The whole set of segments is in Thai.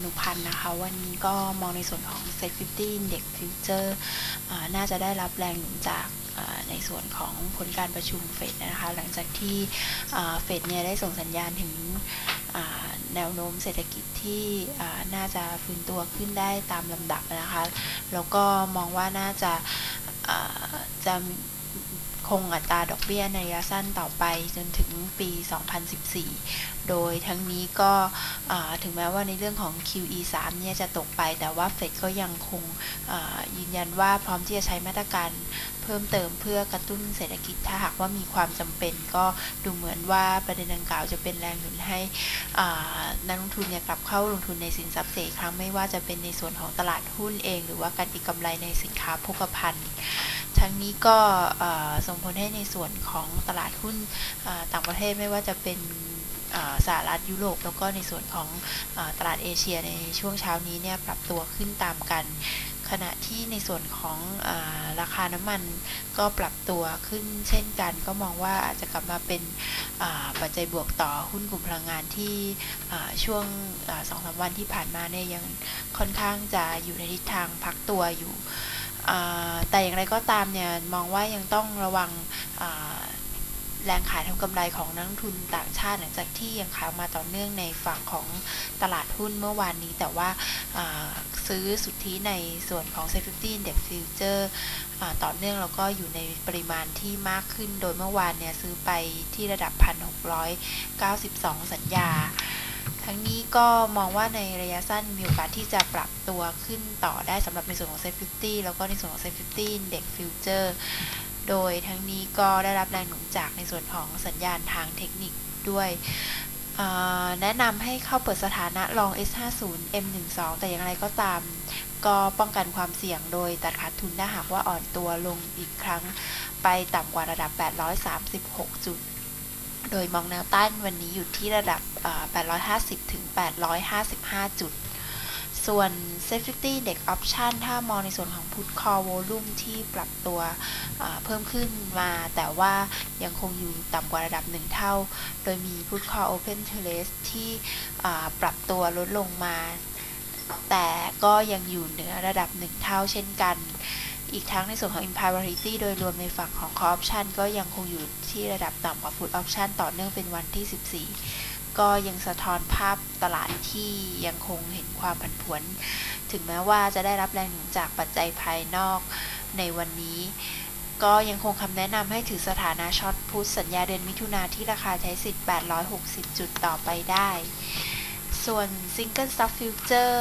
นุพันธ์นะคะวันนี้ก็มองในส่วนของ Set 50 Index Future อ่าน่าจะได้รับแรงหนุนจากในส่วนของผลการประชุมเฟดนะคะหลังจากที่เฟดเนี่ยได้ส่งสัญญาณถึงแนวโน้มเศรษฐกิจที่น่าจะฟื้นตัวขึ้นได้ตามลำดับนะคะแล้วก็มองว่าน่าจะจะคงอัตราดอกเบี้ยในระยะสั้นต่อไปจนถึงปี 2014 โดยทั้งนี้ก็ถึงแม้ว่าในเรื่องของ QE 3เนี่ยจะตกไป แต่ว่าเฟดก็ยังคงยืนยันว่าพร้อมที่จะใช้มาตรการเพิ่มเติมเพื่อกระตุ้นเศรษฐกิจถ้าหากว่ามีความจำเป็นก็ดูเหมือนว่าประเด็นดังกล่าวจะเป็นแรงหนุนให้นักลงทุนเนี่ยกลับเข้าลงทุนในสินทรัพย์เสี่ยงอีกครั้งไม่ว่าจะเป็นในส่วนของตลาดหุ้นเอง หรือว่าการติดกำไรในสินค้าโภคภัณฑ์ทั้งนี้ก็ส่งผลให้ในส่วนของตลาดหุ้นต่างประเทศไม่ว่าจะเป็น สหรัฐยุโรปแล้วก็ในส่วนของอตลาดเอเชียในช่วงเช้านี้เนี่ยปรับตัวขึ้นตามกัน ขณะที่ในส่วนของอราคาน้ำมันก็ปรับตัวขึ้นเช่นกัน ก็มองว่าอาจจะกลับมาเป็นปัจจัยบวกต่อหุ้นกลุ่มพลังงานที่ช่วงสองสามวันที่ผ่านมาเนี่ยยังค่อนข้างจะอยู่ในทิศทางพักตัวอยู่แต่อย่างไรก็ตามเนี่ยมองว่ายังต้องระวัง แรงขายทำกำไรของนักทุนต่างชาติ หลังจากที่ยังขายมาต่อเนื่องในฝั่งของตลาดหุ้นเมื่อวานนี้ แต่ว่าาซื้อสุทธิในส่วนของ Set 50 Index Future อ่าต่อเนื่องแล้วก็อยู่ในปริมาณที่มากขึ้น โดยเมื่อวานเนี่ยซื้อไปที่ระดับ 1,692 สัญญาทั้งนี้ก็มองว่าในระยะสั้นมีโอกาสที่จะปรับตัวขึ้นต่อได้สำหรับในส่วนของ Set 50 แล้วก็ในส่วนของ Set 50 Index Future โดยทั้งนี้ก็ได้รับแรงหนุนจากในส่วนของสัญญาณทางเทคนิคด้วยแนะนำให้เข้าเปิดสถานะลอง S50 M12 แต่อย่างไรก็ตาม ก็ป้องกันความเสี่ยงโดยตัดขาดทุนถ้าหากว่าอ่อนตัวลงอีกครั้งไปต่ำกว่าระดับ 836 จุด โดยมองแนวต้านวันนี้อยู่ที่ระดับ 850 ถึง 855 จุด ส่วน Safety Index Option ถ้ามองในส่วนของ Put Call Volume ที่ปรับตัวเพิ่มขึ้นมา แต่ว่ายังคงอยู่ต่ำกว่าระดับ 1 เท่า โดยมี Put Call Open Interest ที่ปรับตัวลดลงมา แต่ก็ยังอยู่เหนือระดับ 1 เท่าเช่นกัน อีกทั้งในส่วนของ Implied Volatility โดยรวมในฝั่งของ Call Option ก็ยังคงอยู่ที่ระดับต่ำกว่า Put Option ต่อเนื่องเป็นวันที่ 14 ก็ยังสะท้อนภาพตลาดที่ยังคงเห็นความผันผวน ถึงแม้ว่าจะได้รับแรงหนุนจากปัจจัยภายนอกในวันนี้ ก็ยังคงคำแนะนำให้ถือสถานะช็อตพุทสัญญาเดือนมิถุนาที่ราคาใช้สิทธิ์ 860 จุดต่อไปได้ ส่วน Single Stock Future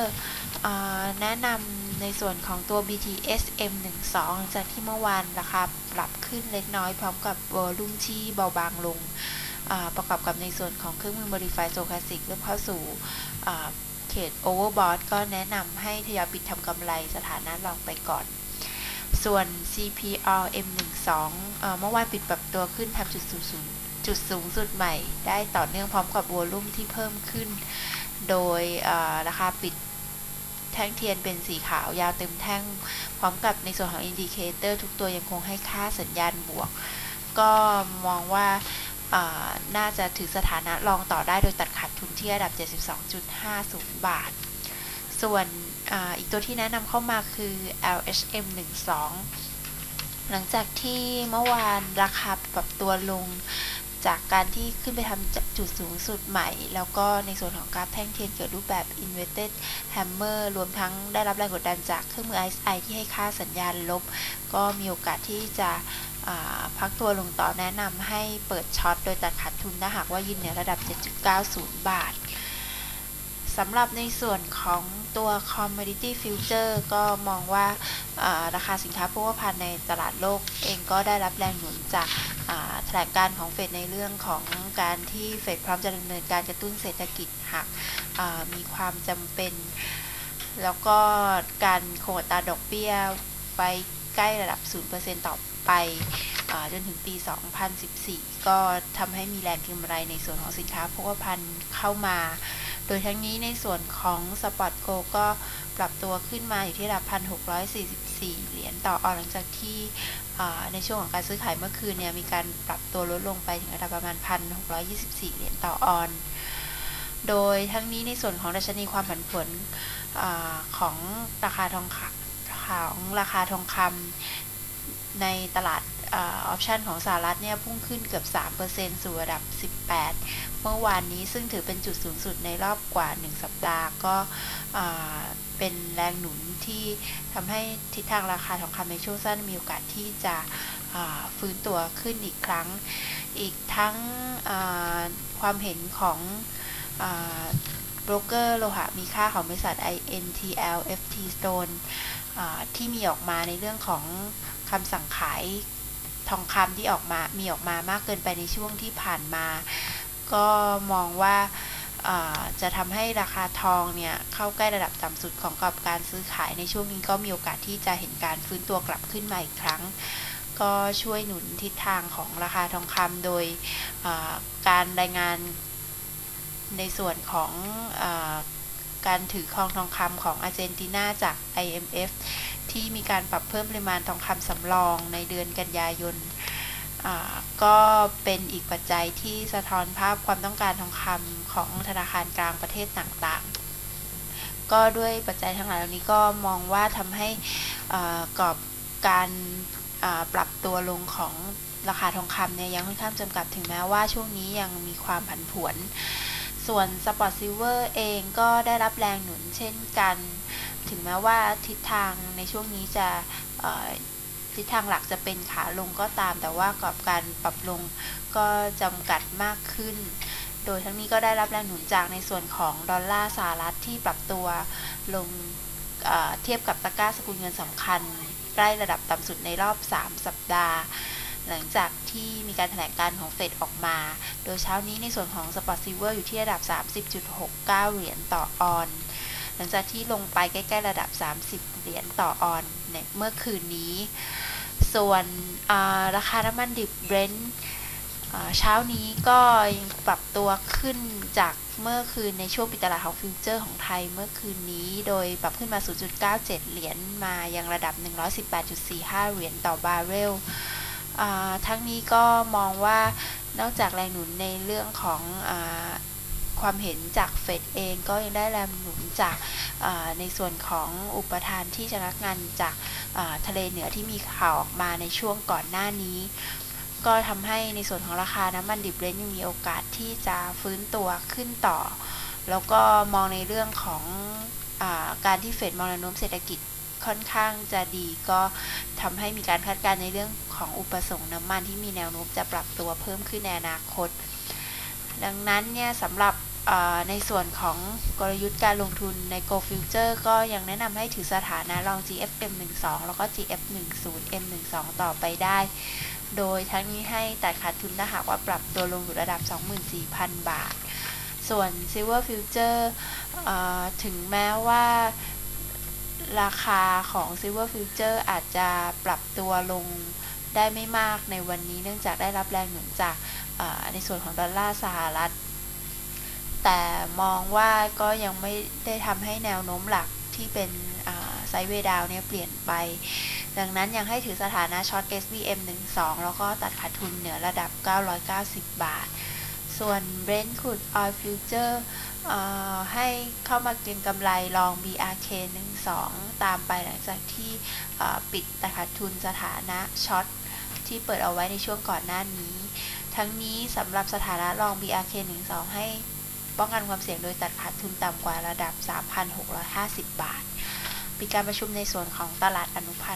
แนะนำในส่วนของตัว BTS M12 หลังจากที่เมื่อวานราคาปรับขึ้นเล็กน้อยพร้อมกับวอลุ่มที่เบาบางลง ประกอบกับในส่วนของเครื่องมือ Modify Stochastic เริ่มเข้าสู่เขต Overbought ก็แนะนำให้ทยอยปิดทำกำไรสถานะลองไปก่อน ส่วน CPR M12 เมื่อวานปิดปรับตัวขึ้นทำจุดสูงสุดจุดสูงสุดใหม่ ได้ต่อเนื่องพร้อมกับวอลุ่มที่เพิ่มขึ้น โดยราคาปิดแท่งเทียนเป็นสีขาวยาวเต็มแท่ง พร้อมกับในส่วนของ indicator ทุกตัวยังคงให้ค่าสัญญาณบวก ก็มองว่า น่าจะถือสถานะรองต่อได้โดยตัดขาดทุนที่ระดับ 72.50 บาท ส่วนอีกตัวที่แนะนำเข้ามาคือ LHM 12หลังจากที่เมื่อวานราคาปรับตัวลง จากการที่ขึ้นไปทำจุดสูงสุดใหม่ แล้วก็ในส่วนของกราฟแท่งเทียนเกิดรูปแบบ inverted hammer รวมทั้งได้รับแรงกดดันจากเครื่องมือ RSI ที่ให้ค่าสัญญาณลบ ก็มีโอกาสที่จะพักตัวลงต่อแนะนำให้เปิดช็อตโดยตัดขาดทุนถ้าหากว่ายืนเหนือระดับ 7.90 บาทสำหรับในส่วนของตัว commodity future ก็มองว่าราคาสินค้าโภคภัณฑ์ในตลาดโลกเองก็ได้รับแรงหนุนจาก แถลงการของเฟดในเรื่องของการที่เฟดพร้อมจะดำเนินการกระตุ้นเศรษฐกิจหากมีความจำเป็น แล้วก็การคงอัตราดอกเบี้ยไปใกล้ระดับ 0%ต่อไปจนถึงปี 2014 ก็ทำให้มีแรงกำไรในส่วนของสินค้าโภคภัณฑ์เข้ามา โดยทั้งนี้ในส่วนของสปอตโกก็ปรับตัวขึ้นมาอยู่ที่ระดับ 1,644 4 เหรียญต่อออนหลังจากที่ในช่วงของการซื้อขายเมื่อคืนเนี่ยมีการปรับตัวลดลงไปถึงระดับประมาณ 1,624 เหรียญต่อออน โดยทั้งนี้ในส่วนของดัชนีความผันผวนอของราคาทองคำของราคาทองคำในตลาดออปชันของสหรัฐเนี่ยพุ่งขึ้นเกือบ 3%สู่ระดับ 18 เมื่อวานนี้ซึ่งถือเป็นจุดสูงสุดในรอบกว่า 1 สัปดาห์ก็ เป็นแรงหนุนที่ทำให้ทิศทางราคาทองคำในช่วงสั้นมีโอกาสที่จะฟื้นตัวขึ้นอีกครั้ง อีกทั้งความเห็นของโบรกเกอร์โลหะมีค่าของบริษัท INTL FT Stone ที่มีออกมาในเรื่องของคำสั่งขายทองคำที่ออกมา มีออกมามากเกินไปในช่วงที่ผ่านมา ก็มองว่า จะทำให้ราคาทองเนี่ยเข้าใกล้ระดับต่ำสุดของกรอบการซื้อขายในช่วงนี้ก็มีโอกาสที่จะเห็นการฟื้นตัวกลับขึ้นมาอีกครั้ง ก็ช่วยหนุนทิศทางของราคาทองคำโดยการรายงานในส่วนของอการถือครองทองคำของอาร์เจนตินาจาก IMF ที่มีการปรับเพิ่มปริมาณทองคำสำรองในเดือนกันยายนก็เป็นอีกปัจจัยที่สะท้อนภาพความต้องการทองคำ ของธนาคารกลางประเทศต่างๆ ก็ด้วยปัจจัยทั้งหลายเหล่านี้ก็มองว่าทำให้กรอบการปรับตัวลงของราคาทองคำเนี่ยยังค่อนข้างจำกัดถึงแม้ว่าช่วงนี้ยังมีความผันผวน ส่วน spot silver เองก็ได้รับแรงหนุนเช่นกัน ถึงแม้ว่าทิศทางในช่วงนี้จะทิศทางหลักจะเป็นขาลงก็ตาม แต่ว่ากรอบการปรับลงก็จำกัดมากขึ้น โดยทั้งนี้ก็ได้รับแรงหนุนจากในส่วนของดอลลาร์สหรัฐที่ปรับตัวลงเทียบกับตะกร้าสกุลเงินสำคัญใกล้ระดับต่ำสุดในรอบ 3 สัปดาห์ หลังจากที่มีการแถลงการณ์ของเฟดออกมา โดยเช้านี้ในส่วนของ spot silver อยู่ที่ระดับ 30.69 เหรียญต่อออนซ์ หลังจากที่ลงไปใกล้ๆระดับ 30 เหรียญต่อออนซ์ในเมื่อคืนนี้ ส่วนราคาน้ำมันดิบเบรนท์ เช้านี้ก็ยังปรับตัวขึ้นจากเมื่อคืนในช่วงปิดตลาดของฟิวเจอร์ของไทยเมื่อคืนนี้ โดยปรับขึ้นมา 0.97 เหรียญมายังระดับ 118.45 เหรียญต่อบาร์เรลทั้งนี้ก็มองว่านอกจากแรงหนุนในเรื่องของอความเห็นจากเฟดเองก็ยังได้แรงหนุนจากในส่วนของอุปทานที่จะรักงานจากทะเลเหนือที่มีข่าวออกมาในช่วงก่อนหน้านี้ ก็ทำให้ในส่วนของราคาน้ำมันดิบเบรนท์ยังมีโอกาสที่จะฟื้นตัวขึ้นต่อ แล้วก็มองในเรื่องของอการที่เฟดมองแนวโน้มเศรษฐกิจค่อนข้างจะดีก็ทำให้มีการคาดการณ์ในเรื่องของอุปสงค์น้ำมันที่มีแนวโน้มจะปรับตัวเพิ่มขึ้นในอนาคต ดังนั้นเนี่ยสำหรับในส่วนของกลยุทธ์การลงทุนใน Go Future ก็ยังแนะนำให้ถือสถานะลอง GFM12 แล้วก็ GF10M12 ต่อไปได้ โดยทั้งนี้ให้ตัดขาดทุนถ้าหากว่าปรับตัวลงอยู่ระดับ 24,000 บาท ส่วน Silver Future ถึงแม้ว่าราคาของ Silver Future อาจจะปรับตัวลงได้ไม่มากในวันนี้เนื่องจากได้รับแรงหนุนจากในส่วนของดอลลาร์สหรัฐ แต่มองว่าก็ยังไม่ได้ทำให้แนวโน้มหลักที่เป็นไซด์เวดาวเนี่ยเปลี่ยนไป ดังนั้นยังให้ถือสถานะช็อต SBM 12 แล้วก็ตัดขาดทุนเหนือระดับ 990 บาท ส่วน Brent Crude Oil Future ให้เข้ามาเก็งกำไรลอง BRK 12 ตามไปหลังจากที่ปิดตัดขาดทุนสถานะช็อตที่เปิดเอาไว้ในช่วงก่อนหน้านี้ ทั้งนี้สำหรับสถานะลอง BRK 12 ให้ป้องกันความเสี่ยงโดยตัดขาดทุนต่ำกว่าระดับ 3,650 บาท มีการประชุมในส่วนของตลาดอนุพันธ์